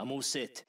I'm all set.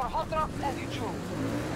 for hot rods attitude.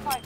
45.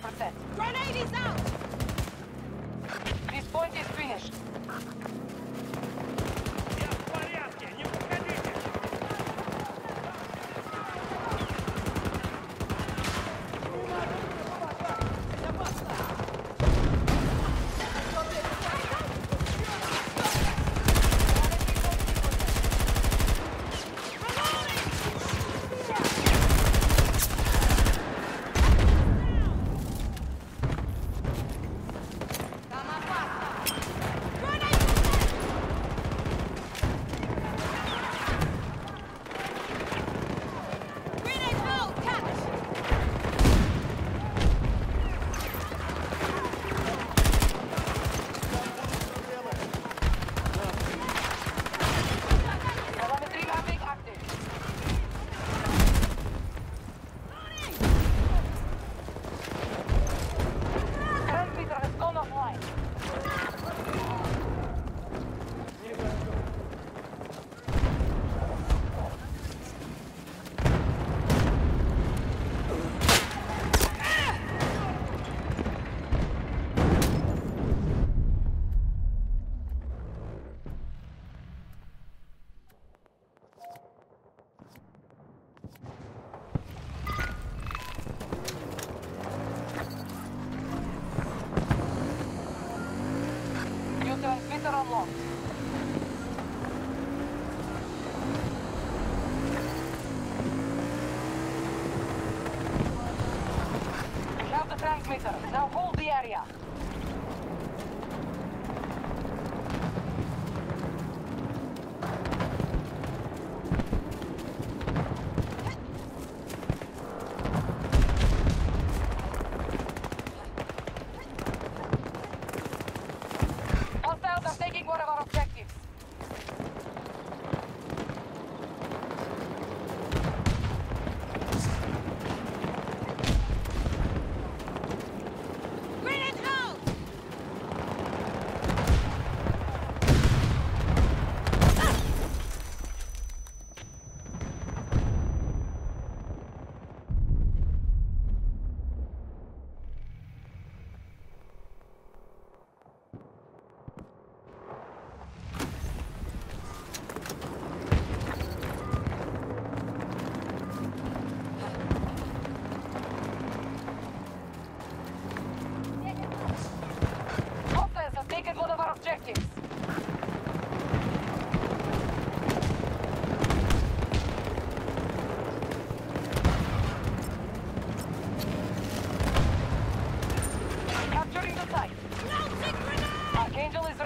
Now hold the area.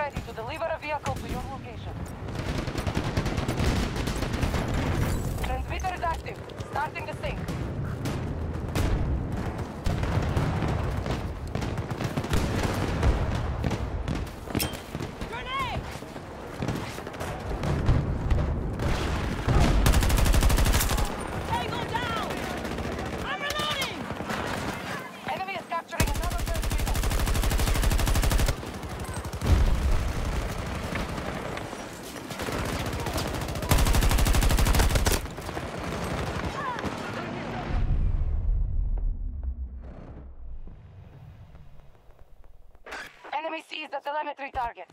ready to deliver a vehicle to your location. Transmitter is active. Starting the sync. Enemy sees the telemetry target.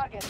target.